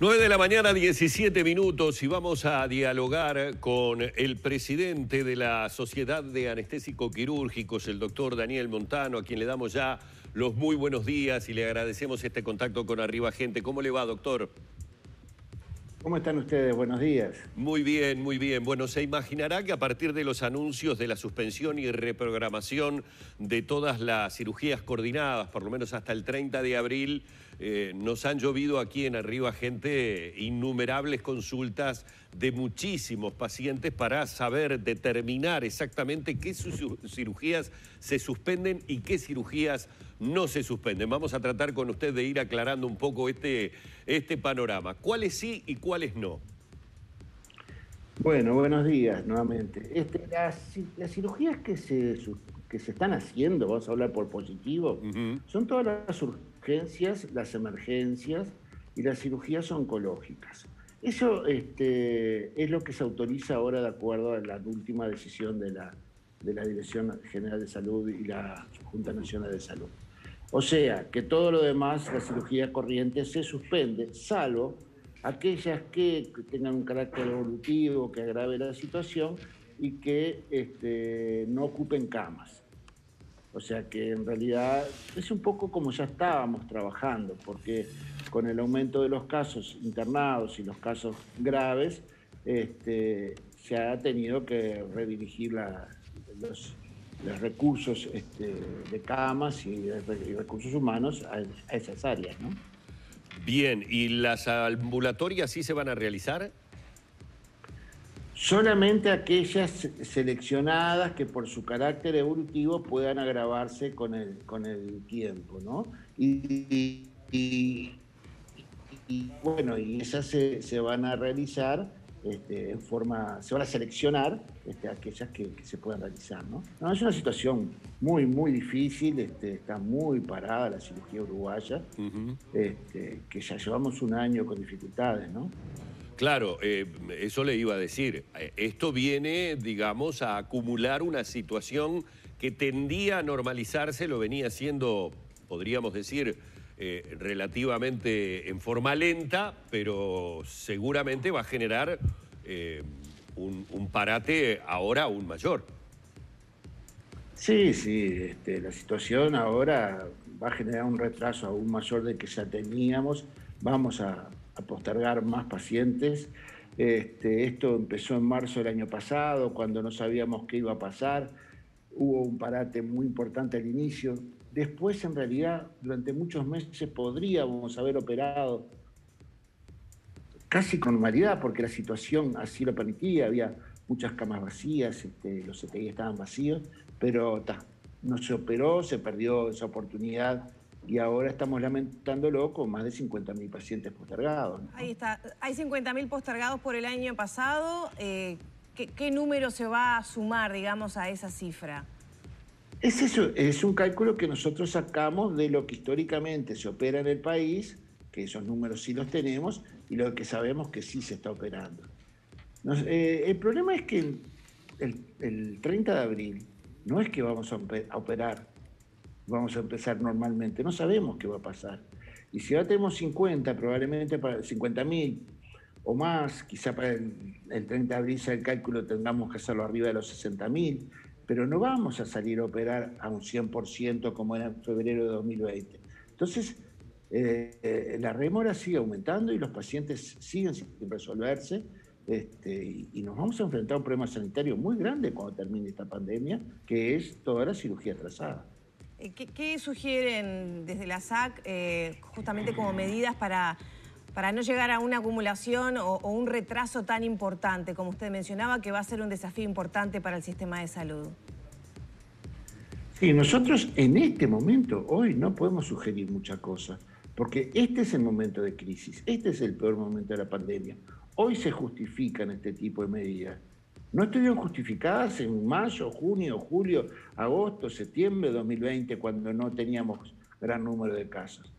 9 de la mañana, 17 minutos, y vamos a dialogar con el presidente de la Sociedad de Anestésico Quirúrgicos, el doctor Daniel Montano, a quien le damos ya los muy buenos días y le agradecemos este contacto con Arriba Gente. ¿Cómo le va, doctor? ¿Cómo están ustedes? Buenos días. Muy bien, muy bien. Bueno, se imaginará que a partir de los anuncios de la suspensión y reprogramación de todas las cirugías coordinadas, por lo menos hasta el 30 de abril, eh, nos han llovido aquí en Arriba Gente innumerables consultas de muchísimos pacientes para saber determinar exactamente qué cirugías se suspenden y qué cirugías no se suspenden. Vamos a tratar con usted de ir aclarando un poco este, este panorama. ¿Cuáles sí y cuáles no? Bueno, buenos días nuevamente. Este, las, cirugías que se, que se están haciendo, vamos a hablar por positivo, son todas las urgencias, las emergencias y las cirugías oncológicas. Eso este, es lo que se autoriza ahora de acuerdo a la última decisión de la, de la Dirección General de Salud y la Junta Nacional de Salud. O sea, que todo lo demás, la cirugía corriente, se suspende, salvo aquellas que tengan un carácter evolutivo, que agrave la situación y que este, no ocupen camas. O sea que en realidad es un poco como ya estábamos trabajando, porque con el aumento de los casos internados y los casos graves, este, se ha tenido que redirigir los, recursos este, de camas y, recursos humanos a, esas áreas. Bien, ¿y las ambulatorias sí se van a realizar? Solamente aquellas seleccionadas que por su carácter evolutivo puedan agravarse con el, con el tiempo, ¿no? Y, bueno, y esas se, van a realizar este, en forma, se van a seleccionar este, aquellas que, se puedan realizar, ¿no? Es una situación muy, muy difícil, este, está muy parada la cirugía uruguaya, que ya llevamos un año con dificultades, ¿no? Claro, eh, eso le iba a decir. Eh, esto viene, digamos, a acumular una situación que tendía a normalizarse, lo venía haciendo, podríamos decir, eh, relativamente en forma lenta, pero seguramente va a generar un, parate ahora aún mayor. Sí, sí, este, la situación ahora va a generar un retraso aún mayor del que ya teníamos. Vamos a, a postergar más pacientes. Este, esto empezó en marzo del año pasado, cuando no sabíamos qué iba a pasar. Hubo un parate muy importante al inicio. Después, en realidad, durante muchos meses podríamos haber operado casi con normalidad, porque la situación así lo permitía. Había muchas camas vacías, este, los CTI estaban vacíos, pero no se operó, se perdió esa oportunidad y ahora estamos lamentándolo con más de 50.000 pacientes postergados. Ahí está. Hay 50.000 postergados por el año pasado. Eh, ¿qué, número se va a sumar, digamos, a esa cifra? Es eso, es un cálculo que nosotros sacamos de lo que históricamente se opera en el país, que esos números sí los tenemos, y lo que sabemos que sí se está operando. Eh, el problema es que el, 30 de abril no es que vamos a operar vamos a empezar normalmente. No sabemos qué va a pasar. Y si ahora tenemos 50, probablemente para 50 mil o más, quizá para el, 30 de abril el cálculo tengamos que hacerlo arriba de los 60 mil, pero no vamos a salir a operar a un 100% como era en febrero de 2020. Entonces, eh, la remora sigue aumentando y los pacientes siguen sin resolverse. Este, y, y, nos vamos a enfrentar a un problema sanitario muy grande cuando termine esta pandemia, que es toda la cirugía atrasada. Eh, ¿Qué, sugieren desde la SAC eh, justamente como medidas para, para no llegar a una acumulación o, un retraso tan importante, como usted mencionaba, que va a ser un desafío importante para el sistema de salud? Sí, nosotros en este momento, hoy, no podemos sugerir mucha cosa, porque este es el momento de crisis, este es el peor momento de la pandemia. Hoy se justifican este tipo de medidas no estuvieron justificadas en mayo, junio, julio, agosto, septiembre de 2020, cuando no teníamos gran número de casos.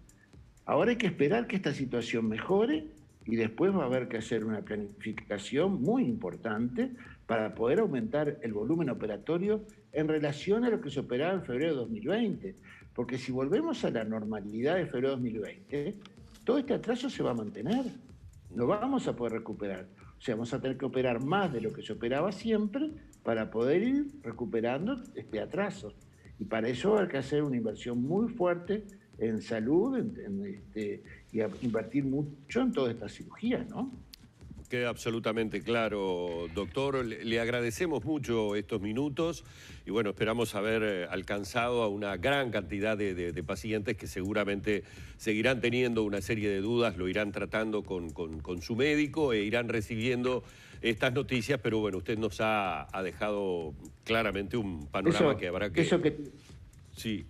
Ahora hay que esperar que esta situación mejore y después va a haber que hacer una planificación muy importante para poder aumentar el volumen operatorio en relación a lo que se operaba en febrero de 2020. Porque si volvemos a la normalidad de febrero de 2020, todo este atraso se va a mantener. No vamos a poder recuperar. O sea, vamos a tener que operar más de lo que se operaba siempre para poder ir recuperando este atraso. Y para eso hay que hacer una inversión muy fuerte en salud este, y invertir mucho en todas estas cirugías, ¿no? Queda absolutamente claro, doctor. Le agradecemos mucho estos minutos y bueno, esperamos haber eh, alcanzado a una gran cantidad de, pacientes que seguramente seguirán teniendo una serie de dudas, lo irán tratando con, su médico e irán recibiendo estas noticias, pero bueno, usted nos ha, dejado claramente un panorama que habrá que... Eso que... Sí.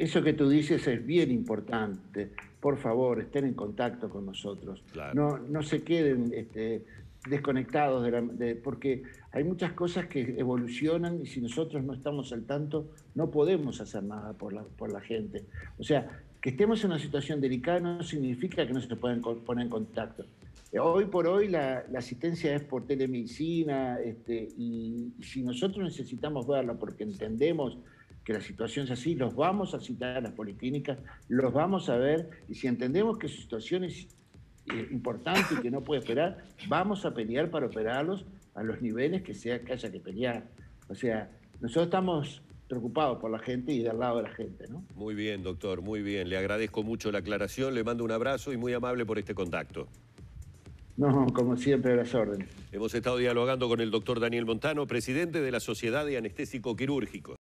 Eso que tú dices es bien importante por favor, estén en contacto con nosotros. No, no se queden este, desconectados, de, porque hay muchas cosas que evolucionan y si nosotros no estamos al tanto, no podemos hacer nada por la, por la gente. O sea, que estemos en una situación delicada no significa que no se puedan poner en contacto. Hoy por hoy la, asistencia es por telemedicina este, y, y si nosotros necesitamos verla porque entendemos que la situación es así, los vamos a citar a las policlínicas, los vamos a ver y si entendemos que su situación es eh, importante y que no puede esperar, vamos a pelear para operarlos a los niveles que, sea, que haya que pelear. O sea, nosotros estamos preocupados por la gente y del lado de la gente, ¿no? Muy bien, doctor, muy bien. Le agradezco mucho la aclaración, le mando un abrazo y muy amable por este contacto. No, como siempre, a las órdenes. Hemos estado dialogando con el doctor Daniel Montano, presidente de la Sociedad de Anestésico Quirúrgico.